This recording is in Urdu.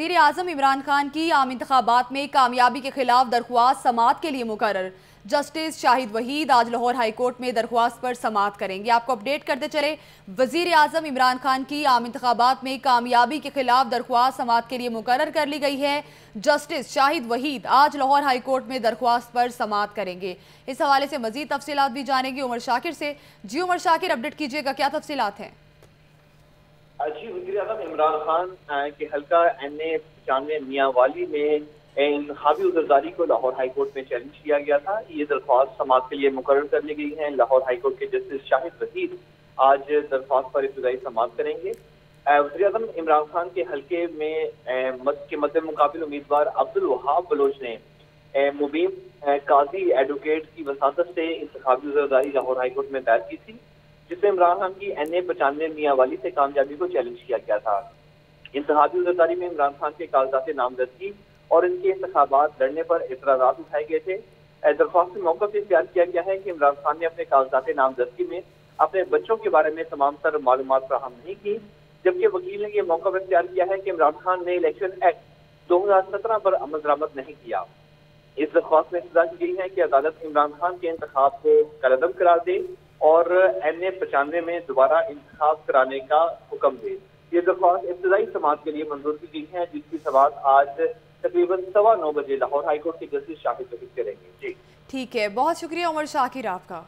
وزیر اعظم عمران خان کی عام انتخابات میں کامیابی کے خلاف درخواست سماعت کے لیے مقرر۔ جسٹس شاہد وحید آج لاہور ہائی کورٹ میں درخواست پر سماعت کریں گے۔ آپ کو اپڈیٹ کرتے چلے وزیر اعظم عمران خان کی عام انتخابات میں کامیابی کے خلاف درخواست سماعت کے لیے مقرر کر لی گئی ہے۔ جسٹس شاہد وحید آج لاہور ہائی کورٹ میں درخواست پر سماعت کریں گے۔ اس حوالے سے مزید تفصیلات بھی جانیں گے۔ عمر شاکر سے۔ جی عمر شاکر، اپڈیٹ کیجیے گا۔ کیا تفصیلات ہیں؟ جی وزیر اعظم عمران خان کے حلقہ این اے پچانوے میاں والی میں انتخابی عذرداری کو لاہور ہائی کورٹ میں چیلنج کیا گیا تھا۔ یہ درخواست سماعت کے لیے مقرر کر لی گئی ہیں۔ لاہور ہائی کورٹ کے جسٹس شاہد وحید آج درخواست پر ابتدائی سماعت کریں گے۔ وزیر اعظم عمران خان کے حلقے میں کے مد مقابل امیدوار عبد الوہاب بلوچ نے مبین قاضی ایڈوکیٹ کی وساطت سے انتخابی عذرداری لاہور ہائی کورٹ میں دائر کی تھی۔ جس میں عمران خان کی این اے پچانوے میاں والی سے کامیابی کو چیلنج کیا گیا تھا۔ انتخابی عزرداری میں عمران خان کے کاغذات نامزدگی اور ان کے انتخابات لڑنے پر اعتراضات اٹھائے گئے تھے۔ درخواست موقع سے اختیار کیا گیا ہے کہ عمران خان نے اپنے کاغذات نامزدگی میں اپنے بچوں کے بارے میں تمام تر معلومات فراہم نہیں کی، جبکہ وکیل نے یہ موقع اختیار کیا ہے کہ عمران خان نے الیکشن ایکٹ دو ہزار سترہ پر عمل درآمد نہیں کیا۔ اس درخواست میں سزا کی گئی ہے کہ عدالت عمران خان کے انتخاب کو کلعدم قرار دے۔ اور این اے پچانوے میں دوبارہ انتخاب کرانے کا حکم دے۔ یہ درخواست ابتدائی سماعت کے لیے منظور کی گئی ہے، جس کی سماعت آج تقریباً سوا نو بجے لاہور ہائی کورٹ کے جسٹس شاہد وحید کریں گے۔ جی۔ ٹھیک ہے۔ بہت شکریہ عمر شاکر آپ کا